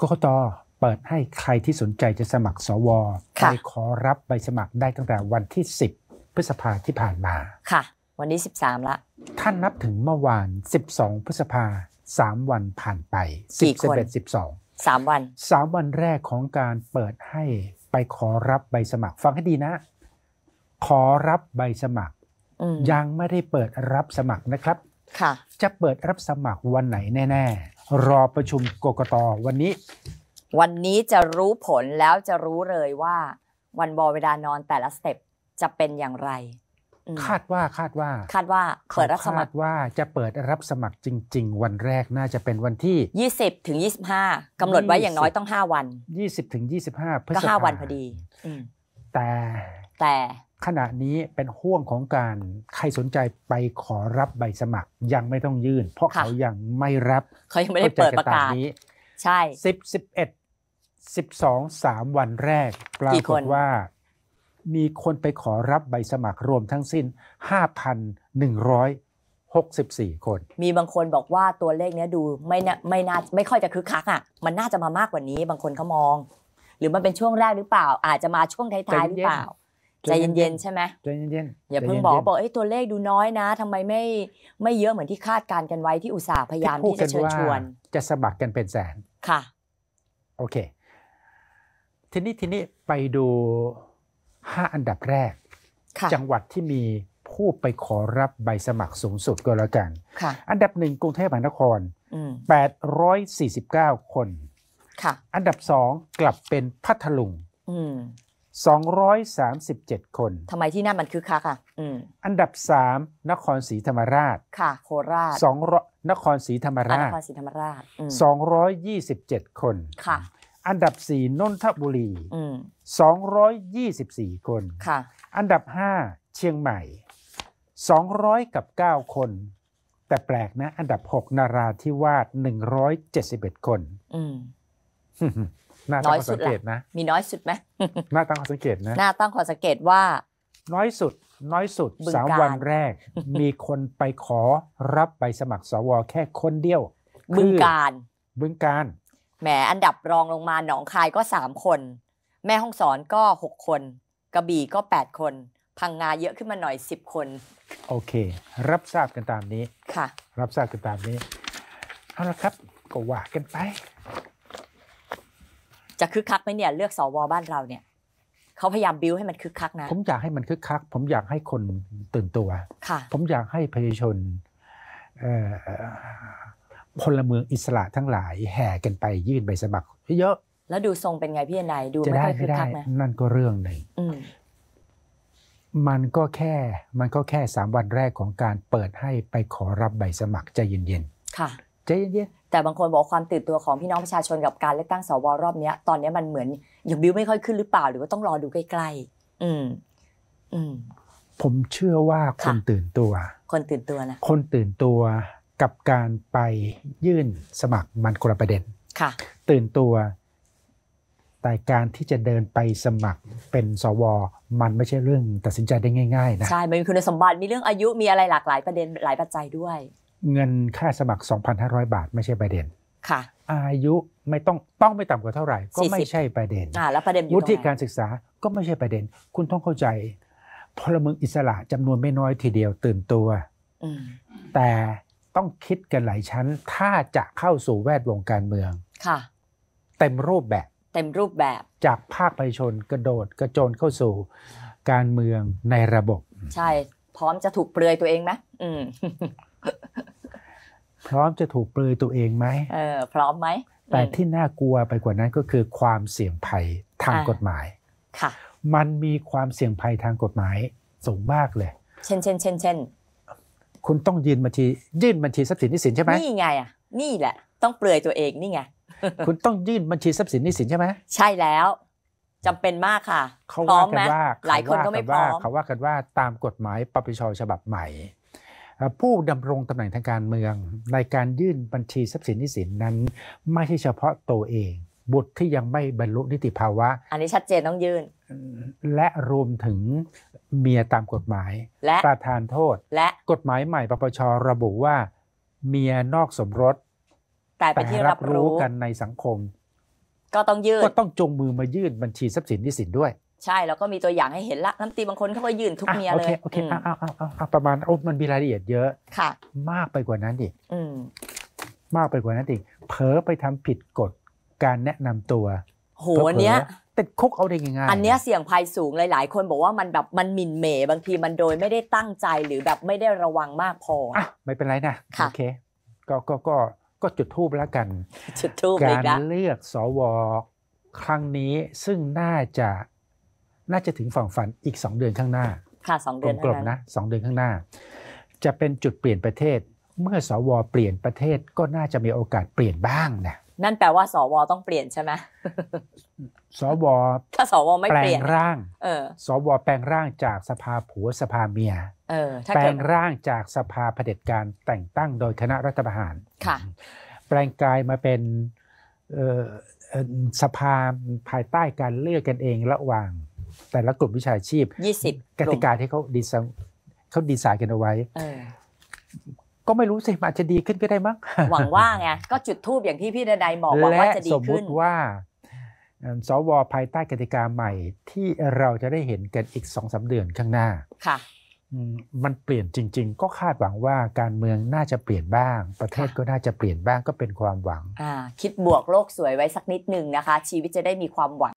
กกตเปิดให้ใครที่สนใจจะสมัครสวค่ะไปขอรับใบสมัครได้ตั้งแต่วันที่ 10 พฤษภาที่ผ่านมาค่ะ วันนี้ 13 ละ ท่านนับถึงเมื่อวาน 12 พฤษภาสามวันผ่านไปกี่10คน11 12 3วันสามวันแรกของการเปิดให้ไปขอรับใบสมัคร ฟังให้ดีนะ ขอรับใบสมัครอืมยังไม่ได้เปิดรับสมัครนะครับ ค่ะ จะเปิดรับสมัครวันไหนแน่ๆ รอประชุมกกตวันนี้ วันนี้จะรู้ผลแล้วจะรู้เลยว่า วันบอเวลานอนแต่ละสเต็ปจะเป็นอย่างไรอืมคาดว่าคาดว่า คาดว่าเปิดรับสมัครเขาคาดว่าจะเปิดรับสมัครจริง ๆ วันแรกน่าจะเป็นวันที่ 20ถึง25กำหนดไว้อย่างน้อยต้อง 5 วัน 20ถึง25พฤษก็ภา5วันพอดีอืมแต่แต่ ขณะนี้เป็นห่วงของการใครสนใจไปขอรับใบสมัครยังไม่ต้องยื่น เพราะค่ะเขายังไม่รับเขายังไม่ได้เปิดประข้ใจนตกาศนี้ ใช่สิบสิบเอ็ดสิบสองสามวันแรกปรากี่กคฏนว่า มีคนไปขอรับใบสมัครรวมทั้งสิ้น5,164คน มีบางคนบอกว่าตัวเลขเนี้ยดูไม่น่าไม่น่าไม่ค่อยจะคึกคักอะมันน่าจะมามากกว่านี้ บางคนเขามอง หรือมันเป็นช่วงแรกหรือเปล่า อาจจะมาช่วงท้ายๆหรือเปล่า ใจใจเย็นๆเย็นๆใช่ไหมใจเย็นๆอย่าเพิ่งใจบอกย็นๆบอกเอ้ยตัวเลขดูน้อยนะทำไมไม่ไม่เยอะเหมือนที่คาดการณ์กันไว้ที่อุตสาห์พยายามพูดที่จะเชิญว่าชวน จะสมัครกันเป็นแสนค่ะ โอเค ทีนี้ทีนี้ไปดู5อันดับแรกค่ะจังหวัดที่มีผู้ไปขอรับใบสมัครสูงสุดก็แล้วกันค่ะอันดับหนึ่งกรุงเทพมหานครอืม849 คนค่ะอันดับสองกลับเป็นพัทลุงอืม 237 คนทำไมที่นั่นมันคึกคักอะอืมอันดับ 3 นครศรีธรรมราช ค่ะ โคราช200นครศรีธรรมอะรานชครศรีธรรมราชอืม227คน ค่ะ อันดับ4นนทบุรีอืม224คน ค่ะ อันดับ5เชียงใหม่200กับ9คน แต่แปลกนะ อันดับ6นาราธิวาส171คนอืมน่าน้ตั้องยข้อสุสัด งล่ะเกตนะมีน้อยสุดไหมน่าตั้งข้อสังเกตนะน่าตั้งข้อสังเกตว่า น้อยสุดน้อยสุดบึงสามกาฬวันแรก มีคนไปขอรับใบสมัครสวแค่คนเดียว บึงคือการบึงการแหมอันดับรองลงมาหนองคายก็สามคน แม่ห้องสอนก็หกคน กระบี่ก็แปดคน พังงาเยอะขึ้นมาหน่อยสิบคน โอเค รับทราบกันตามนี้ค่ะ รับทราบกันตามนี้เอาละครับก็ว่ากันไป จะคึกคักไหมเนี่ยเลือกสวบ้านเราเนี่ยเขาพยายามบิวให้มันคึกคักนะ ผมอยากให้มันคึกคัก ผมอยากให้คนตื่นตัวค่ะผมอยากให้ประชาชนเอ่อพลเมืองอิสระทั้งหลายแห่กันไปยื่นใบสมัครเยอะ แล้วดูทรงเป็นไงพี่นายดูจะไม่ได้ค่อยคึไม่กได้คักนะนั่นก็เรื่องหนึ่งอืมมันก็แค่มันก็แค่สามวันแรกของการเปิดให้ไปขอรับใบสมัครใจเย็นค่ะๆ ใจเย็นแต่บางคนบอกว่าความตื่นตัวของพี่น้องประชาชนกับการเลือกตั้งสวรอบเนี้ยตอนเนี้ยมันเหมือนยังบิวไม่ค่อยขึ้นหรือเปล่า หรือว่าต้องรอดูใกล้ๆอืม อืมๆผมเชื่อว่าคนค่ะตื่นตัว คนตื่นตัวนะคนตื่นตัวกับการไปยื่นสมัครมันคนละประเด็นค่ะ ตื่นตัวแต่การที่จะเดินไปสมัครเป็นสว มันไม่ใช่เรื่องตัดสินใจได้ง่าย ๆ นะ ใช่ มันมีคุณสมบัติมีเรื่องอายุมีอะไรหลากหลายประเด็นหลายปัจจัยด้วย เงินค่าสมัคร 2,500 บาทไม่ใช่ประเด็นค่ะ อายุไม่ต้องต้องไม่ต่ำกว่าเท่าไหร่ ก็ไม่40ใช่ประเด็นอ่าแล้วประเด็นอยู่วุตรงฒิไหนการศึกษาก็ไม่ใช่ประเด็น คุณต้องเข้าใจพลเมืองอิสระจำนวนไม่น้อยทีเดียวตื่นตัวอืมแต่ต้องคิดกันหลายชั้น ถ้าจะเข้าสู่แวดวงการเมืองค่ะ เต็มรูปแบบ เต็มรูปแบบ จากภาคประชาชนกระโดดกระโจนเข้าสู่การเมืองในระบบ ใช่ พร้อมจะถูกเปลือยตัวเองไหมอืม พร้อมจะถูกเปลือยตัวเองไหมเออพร้อมไหมแต่อืมที่น่ากลัวไปกว่านั้นก็คือความเสี่ยงภัยทางอ่ากฎหมายค่ะ มันมีความเสี่ยงภัยทางกฎหมายสูงมากเลย เช่นเช่นเช่นเช่นคุณต้องยืนบัญชียื่นบัญชีทรัพย์สินหนี้สินใช่ไหมนี่ไงอะนี่แหละ ต้องเปลือยตัวเองนี่ไงคุณต้องยื่นบัญชีทรัพย์สินหนี้สินใช่ไหมใช่แล้วจำเป็นมากค่ะเขาพร้อว่ามกัไหมนว่าหลายคนก็ไม่พร้อมเขาว่ากันว่าตามกฎหมายปปชฉบับใหม่เอ่อ ผู้ดำรงตำแหน่งทางการเมือง ในการยื่นบัญชีทรัพย์สินหนี้สินนั้น ไม่ใช่เฉพาะตัวเอง บุตรที่ยังไม่บรรลุนิติภาวะ อันนี้ชัดเจนต้องยื่น และรวมถึงเมียตามกฎหมาย และประทานโทษ และกฎหมายใหม่ปปชระบุว่า เมียนอกสมรส แต่เป็แต่นที่รัรับบรู้รู้กันในสังคม ก็ต้องยืดก็ต้องจงมือมายื่นบัญชีทรัพย์สินหนี้สินด้วย ใช่แล้วก็มีตัวอย่างให้เห็นละน้ำตีบางคนเขาก็ยื่นทุกอะเมียโอเลเคยโอเคอืมเอาเอาเอาเอาประมาณโอ้มันมีรายละเอียดเยอะค่ะ มากไปกว่านั้นอีกอืมมากไปกว่านั้นอีกเผลอไปทำผิดกฎการแนะนำตัวโหอันเนี้ยผลอๆติดคุกเอาได้ง่ายๆอันเนี้ยเสี่ยงภัยสูงหลาย ๆ คนบอกว่ามันแบบมันหมิ่นเหม่บางทีมันโดยไม่ได้ตั้งใจหรือแบบไม่ได้ระวังมากพออะไม่เป็นไรนะค่ะโอเคก็ก็ก็ก็จุดทูบแล้วกัน จุดทูบกาอีรกแล้วเลือกสวครั้งนี้ซึ่งน่าจะ น่าจะถึงฝั่งฝันอีก 2 เดือนข้างหน้า ค่ะสองเดือนกลเท่ามนั้นๆนะสองเดือนข้างหน้า จะเป็นจุดเปลี่ยนประเทศ เมื่อสวเปลี่ยนประเทศก็น่าจะมีโอกาสเปลี่ยนบ้างนะนั่นแปลว่าสวต้องเปลี่ยนใช่ไหมสวถ้าสวไม่แปลเปลี่ยงนร่างเออสวแปลงร่างจากสภาผัวสภาเมียเออถ้าแปลเกิดงร่างจากสภาเผด็จการแต่งตั้งโดยคณะรัฐประหารค่ะ แปลงกายมาเป็นเอ่อเอ่อสภาภายใต้การเลือกกันเองระหว่าง แต่ละกลุ่มวิชาชีพยี่สิบกติกาที่เขาดีไซน์เขาดีไซน์กันเอาไว้เออก็ไม่รู้สิมันอาจจะดีขึ้นก็ได้มั้งหวังว่าไงก็จุดทูบอย่างที่พี่ดนัยบอกหวังว่าและจะดีสมมุขึ้นติว่าเอ่อสวภายใต้กติกาใหม่ที่เราจะได้เห็นกันอีกสองสาเดือนข้างหน้าค่ะอืมมันเปลี่ยนจริง ๆ ก็คาดหวังว่าการเมืองน่าจะเปลี่ยนบ้าง ประเทศค่ะก็น่าจะเปลี่ยนบ้างก็เป็นความหวังอ่าคิดบวกโลกสวยไว้สักนิดหนึ่งนะคะ ชีวิตจะได้มีความหวัง